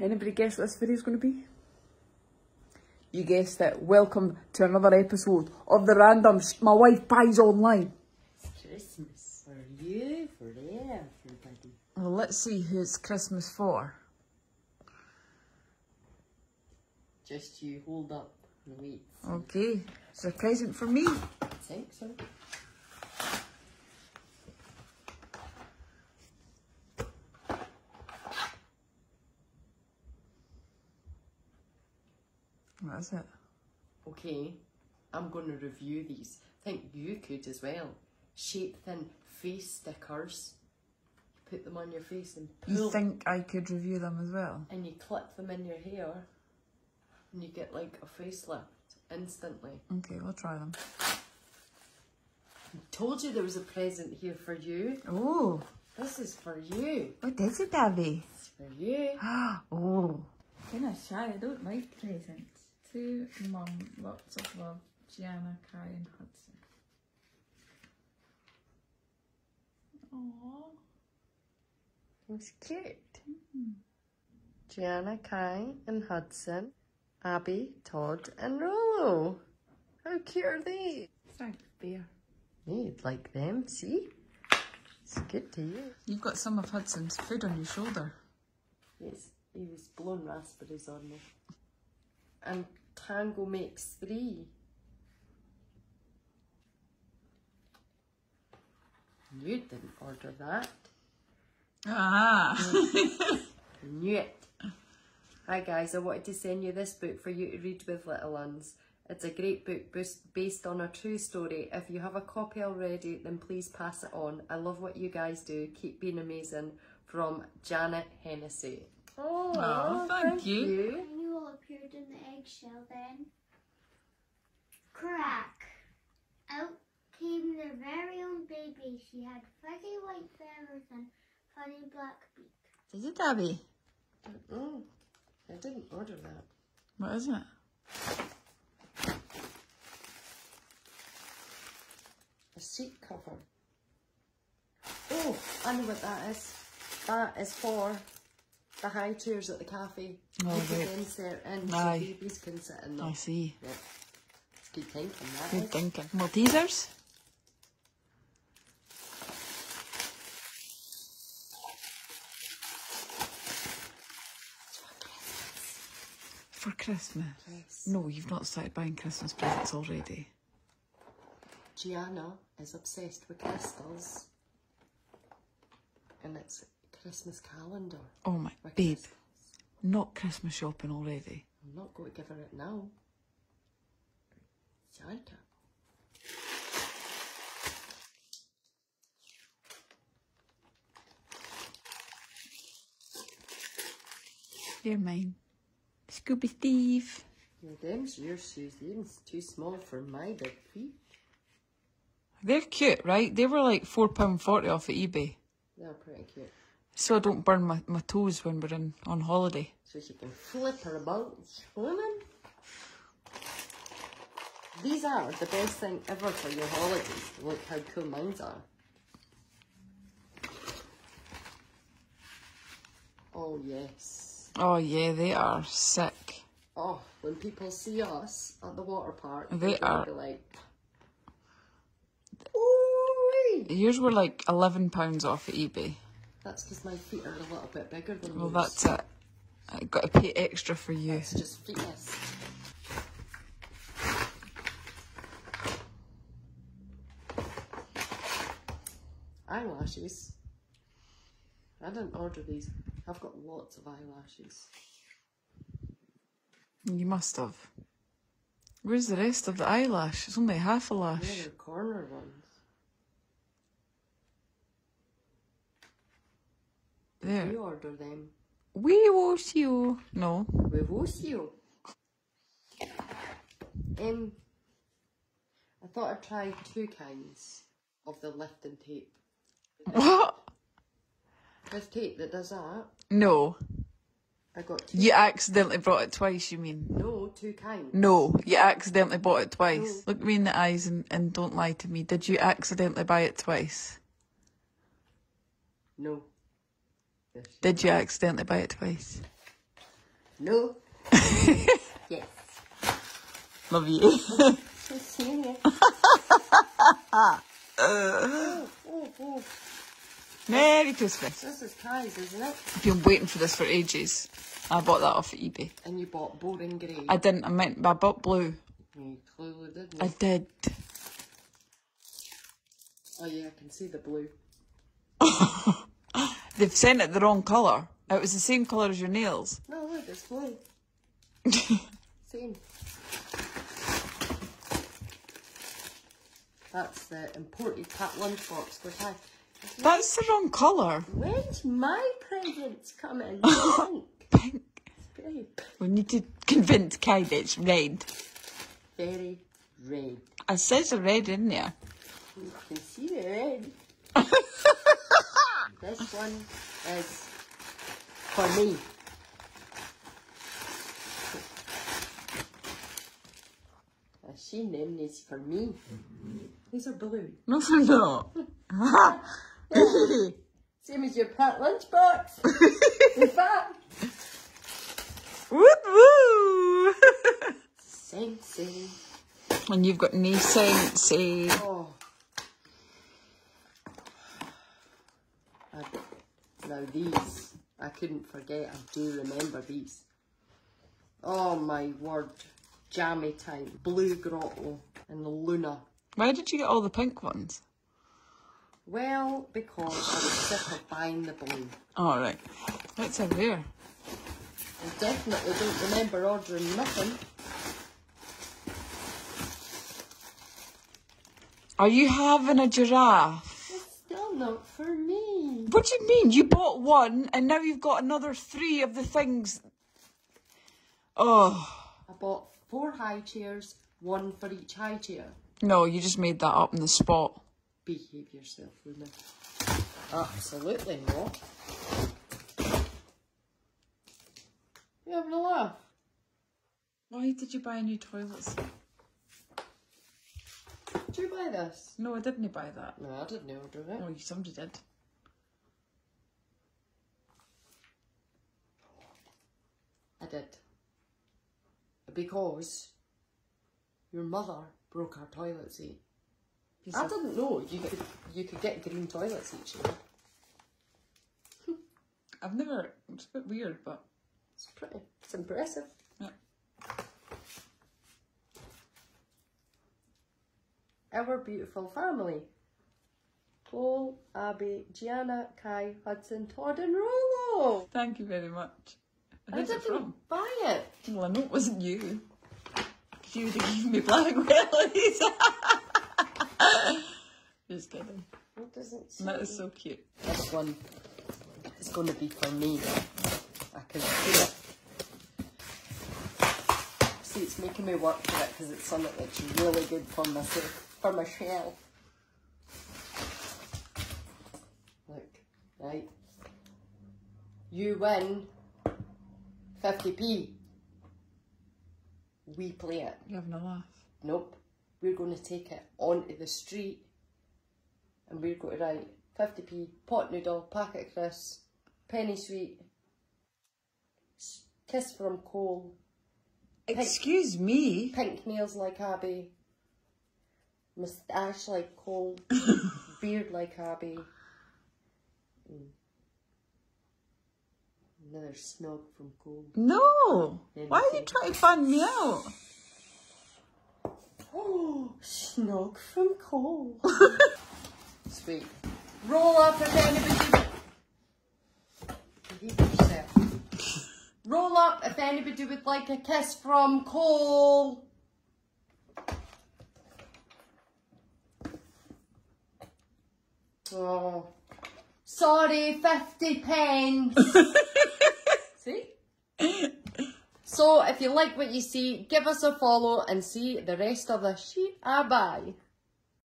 Anybody guess what this video is going to be? You guessed it. Welcome to another episode of the Random Sh- My Wife Buys Online. It's Christmas for you, for everybody. Well, let's see who it's Christmas for. Just you hold up and wait. Okay, it's a present for me. I think so. What is it? Okay, I'm going to review these. I think you could as well. Shape thin face stickers. You Put them on your face and pull. You think I could review them as well? and you clip them in your hair and you get like a facelift instantly. Okay, we'll try them. Told you there was a present here for you. Oh, This is for you. what is it, Abbie? It's for you. oh. Kind of shy. I don't like presents. To mum, lots of love. Gianna, Kai, and Hudson. Aww. It's cute. Hmm. Gianna, Kai, and Hudson, Abbie, Todd, and Rollo. How cute are they? Thank bear. You'd like them, see? It's good to you. You've got some of Hudson's food on your shoulder. Yes, he was blowing raspberries on me. And Tango makes three. You didn't order that. Ah. Knew it. Hi guys, I wanted to send you this book for you to read with little ones. It's a great book based on a true story. If you have a copy already, then please pass it on. I love what you guys do. Keep being amazing. From Janet Hennessy. Oh, Aw, thank you. You all appeared in the eggshell then. Crack. Out came their very own baby. She had fuzzy white feathers and funny black beak. is it, Abbie? Mm, I didn't order that. What is it? A seat cover. Oh, I know what that is. That is for the high chairs at the cafe. Oh, you can right. insert in Aye. babies can sit in them. I see. Yeah. It's good thinking, that Good is. thinking. Maltesers? For Christmas? Yes. No, you've not started buying Christmas presents already. Gianna is obsessed with crystals. And it's Christmas calendar. Oh my, babe, Christmas. not Christmas shopping already. I'm not going to give her it now. Santa. You're mine. Scooby Steve. Yeah, them's your shoes. Them's too small for my big feet. They're cute, right? They were like £4.40 off at eBay. They're pretty cute. So I don't burn my, my toes when we're in, on holiday. So she can flip her about swimming. These are the best thing ever for your holidays. Look how cool mine are. Oh yes. Oh yeah, they are sick. Oh, when people see us at the water park, They be like, "Ooh!" Yours were like £11 off at eBay. That's because my feet are a little bit bigger than Well, yours. that's it. I got to pay extra for you. It's just fitness. Eyelashes. I didn't order these. I've got lots of eyelashes. You must have. Where's the rest of the eyelash? It's only half a lash. they're corner ones. There. You order them. We will see you. No. We will see you. Um, I thought I'd try two kinds of the lifting tape. What? This tape that does that, No. I got two. You accidentally brought it twice, you mean? No, two kinds. No, you accidentally bought it twice. Look me in the eyes and, and don't lie to me. Did you accidentally buy it twice? No. Did you accidentally buy it twice? No. yes. Love you. It. Oh, oh. Merry Christmas. This is Kai's, isn't it? I've been waiting for this for ages. I bought that off of eBay. And you bought boring grey. I didn't. I meant I bought blue. You clearly didn't. I did. Oh yeah, I can see the blue. They've sent it the wrong colour. It was the same colour as your nails. No, look, it's blue. Same. That's the imported pat lunchbox for Kai. That's the wrong colour. When's my presents coming? Pink. Pink. Grape. We need to convince Kai that it's red. Very red. It says a red in there. You can see the red. this one is for me. I seen them, it's for me. These are blue. No, they're not. Same as your pet lunchbox. In fact, woo woo. same, same. and you've got no sense. eh? Oh. Now these, I couldn't forget. I do remember these. Oh my word. Jammy time. Blue Grotto and the Luna. Why did you get all the pink ones? Well, because I was sick of buying the blue. All right. Let's have there. I definitely don't remember ordering nothing. Are you having a giraffe? Still not for me. What do you mean? You bought one and now you've got another three of the things. Oh, I bought four high chairs, one for each high chair. no, you just made that up on the spot. Behave yourself, Luna. Absolutely not. You having a laugh? Why did you buy a new toilet seat? Buy this? No, I didn't buy that. No, I didn't order it. Oh, somebody did. I did. Because your mother broke our toilet seat. Piece I didn't know you could you could get green toilet seats. You know? I've never. It's a bit weird, but It's pretty. It's impressive. Our beautiful family. Cole, Abbie, Gianna, Kai, Hudson, Todd and Rollo. Thank you very much. I didn't from? buy it. Well, I know it wasn't you. 'Cause you would have given me black wellies. Just kidding. It doesn't say. That is so cute. This one is going to be for me. I can feel it. See, it's making me work for it because it's something that's really good for myself, for my shell. Look, right. You win 50p. We play it. You having a laugh? Nope. We're going to take it onto the street and we're going to write 50p, pot noodle, packet crisps, penny sweet, kiss from Cole, Excuse me. pink nails like Abbie, moustache like Cole, beard like Abbie. Mm. Another snog from Cole. No. Me Why are you trying to find me out? Oh, snog from Cole. Sweet. Roll up if anybody. Behave yourself. Roll up if anybody would like a kiss from Cole. Sorry, 50 pence. see? So if you like what you see, give us a follow and see the rest of the shit I ah, buy.